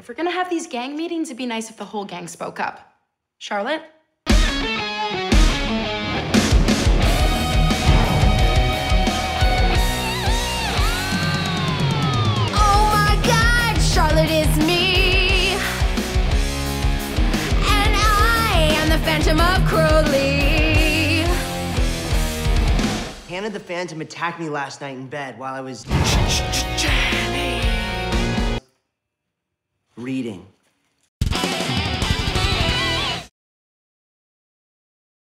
If we're gonna have these gang meetings, it'd be nice if the whole gang spoke up. Charlotte? Oh my god, Charlotte is me. And I am the Phantom of Crowley. Hannah the Phantom attacked me last night in bed while I was reading.